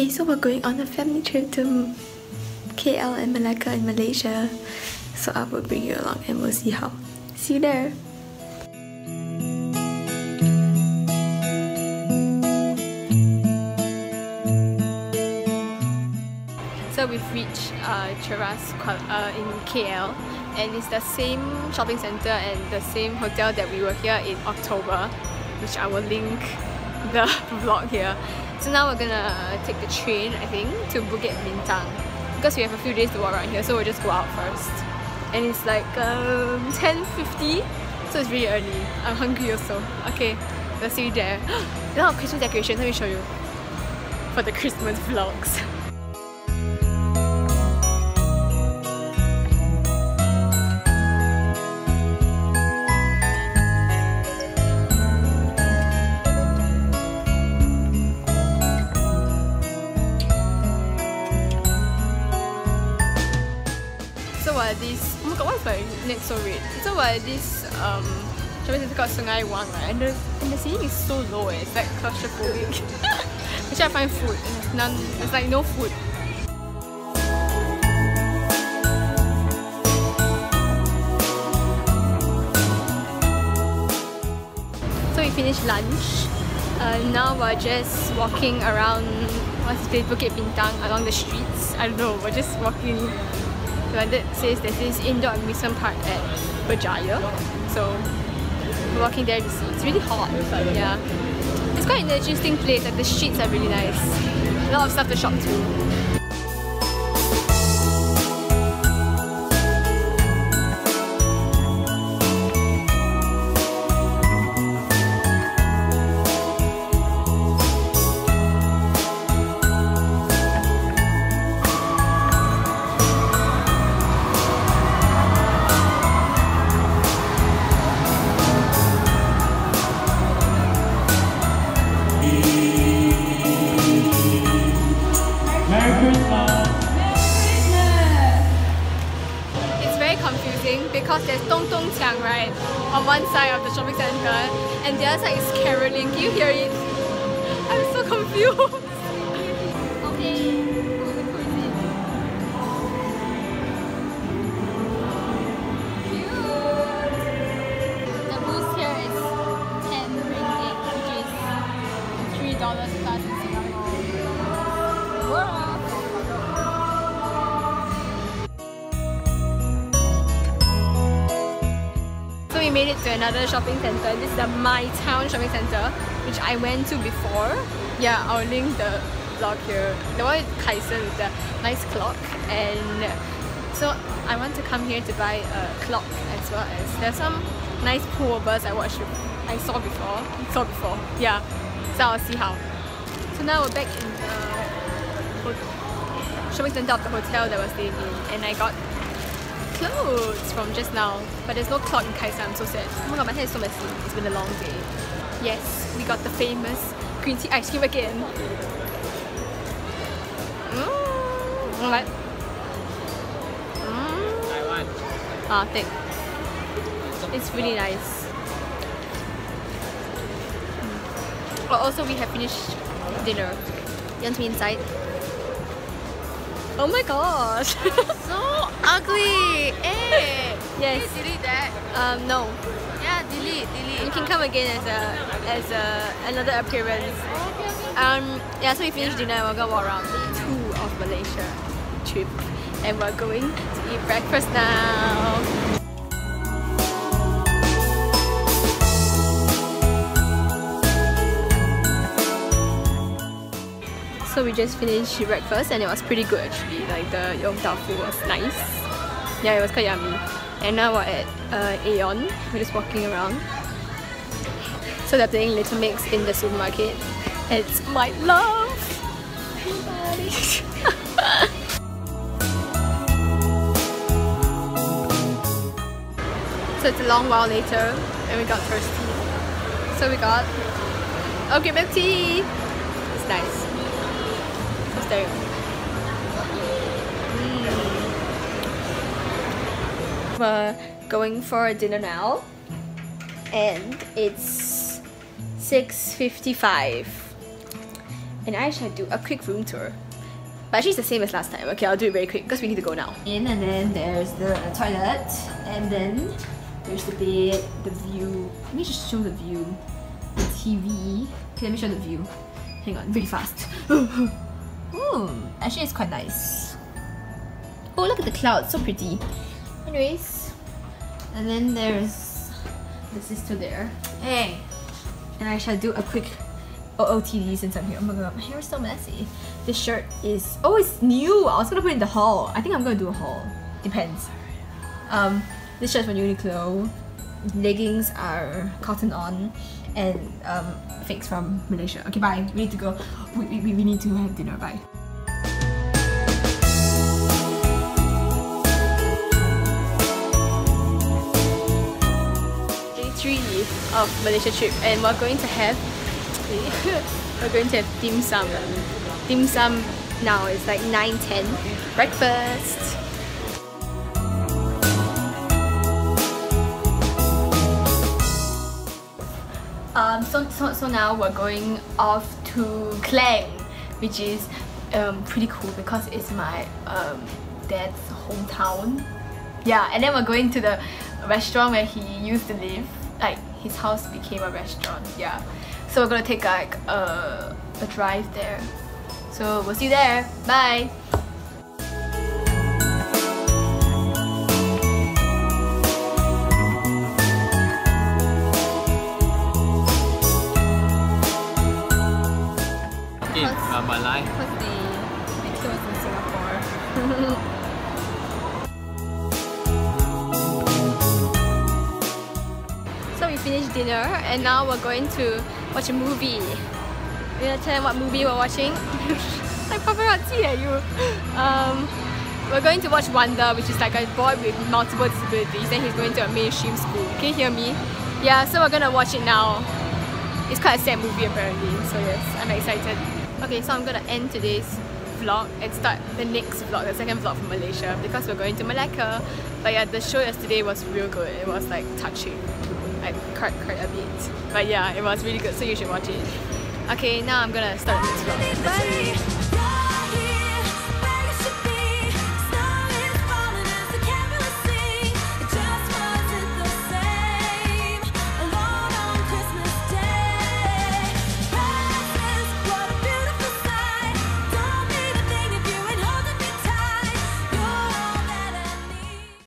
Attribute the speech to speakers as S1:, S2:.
S1: Okay, so we're going on a family trip to KL and Malacca in Malaysia. So I will bring you along and we'll see how. See you there! So we've reached uh, Cheras uh, in KL and it's the same shopping center and the same hotel that we were here in October which I will link the vlog here. So now we're gonna take the train I think to Bukit Bintang because we have a few days to walk around here so we'll just go out first. And it's like um, 10.50 so it's really early. I'm hungry also. Okay, we'll see you there. a lot of Christmas decorations, let me show you for the Christmas vlogs. oh my god why is my net so red so while this um shopping center called Sungai Wang right? And the, and the ceiling is so low eh, it's like claustrophobic. Actually I find food and there's none there's like no food. So we finished lunch uh, now we're just walking around what's this place? Bukit Bintang along the streets. I don't know we're just walking like that says there's this indoor amusement park at Berjaya. So we're walking there to see. It's really hot, yeah. It's quite an interesting place, like the streets are really nice. A lot of stuff to shop too. Because there's Dong Dong Qiang, right, on one side of the shopping center, and the other side is caroling. Can you hear it? I'm so confused. made it to another shopping center. This is the My Town shopping center, which I went to before. Yeah, I'll link the vlog here. The one with Kaison with the nice clock. And so I want to come here to buy a clock as well as there's some nice pullovers I watched I saw before. Saw before. Yeah. So I'll see how. So now we're back in the shopping center of the hotel that was staying in and I got clothes from just now. But there's no clock in Kaisa, I'm so sad. Oh my god, my hair is so messy. It's been a long day. Yes, we got the famous green tea ice cream again. Mmm. What? Mmm. I want. Ah, thick. It's really nice. But also we have finished dinner. You want to be inside? Oh my gosh!
S2: so ugly! Eh!
S1: Yes.
S2: Can you delete that?
S1: Um, no.
S2: Yeah, delete, delete.
S1: You can come again as a as a another appearance. Um, yeah, so we finished dinner and we're gonna walk around two of Malaysia trip, and we're going to eat breakfast now. So we just finished breakfast and it was pretty good actually. Like the yong tau foo was nice. Yeah, it was quite yummy. And now we're at uh, Aeon. We're just walking around. So they're playing Little Mix in the supermarket. It's my love! so it's a long while later and we got thirsty. So we got okay milk tea! It's nice Mm. We're going for a dinner now and it's 6.55 and and I shall do a quick room tour. But actually it's the same as last time. Okay, I'll do it very quick because we need to go now. In and then there's the toilet and then there's the bed, the view. Let me just show the view. The TV. Okay, let me show the view. Hang on, really fast. Ooh, actually it's quite nice. Oh, look at the clouds, so pretty. Anyways, and then there's the sister there. Hey! And I shall do a quick OOTD since I'm here. Oh my god, my hair is so messy. This shirt is, oh it's new! I was gonna put in the haul. I think I'm gonna do a haul. Depends. Um, this shirt's from Uniqlo. Leggings are cotton on and um, fakes from Malaysia. Okay, bye. We need to go. We, we, we need to have dinner. Bye. Day three of Malaysia trip, and we're going to have we're going to have dim sum. Dim sum now It's like 9:10. Breakfast. So, so, now we're going off to Klang, which is um, pretty cool because it's my um, dad's hometown. Yeah, and then we're going to the restaurant where he used to live. Like his house became a restaurant. Yeah, so we're gonna take like a, a drive there. So we'll see you there. Bye. Dinner and now we're going to watch a movie. You wanna tell them what movie we're watching? like paparazzi eh you. Um, we're going to watch Wonder, which is like a boy with multiple disabilities and he's going to a mainstream school. Can you hear me? Yeah, so we're gonna watch it now. It's quite a sad movie apparently, so yes, I'm excited. Okay, so I'm gonna end today's vlog and start the next vlog, the second vlog from Malaysia because we're going to Malacca. But yeah, the show yesterday was real good. It was like touching. I cried, cried a bit. But yeah, it was really good, so you should watch it. Okay, now I'm gonna start next vlog. Bye!